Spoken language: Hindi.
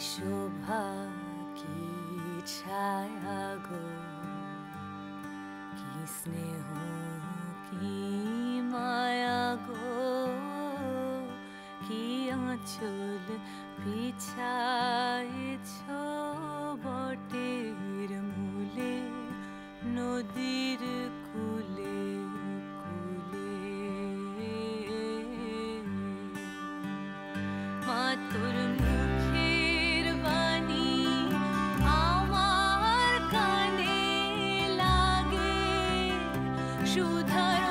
शोभा की छाया गो। की स्नेह की माया गो। की आंचल पिछाए छो। shoot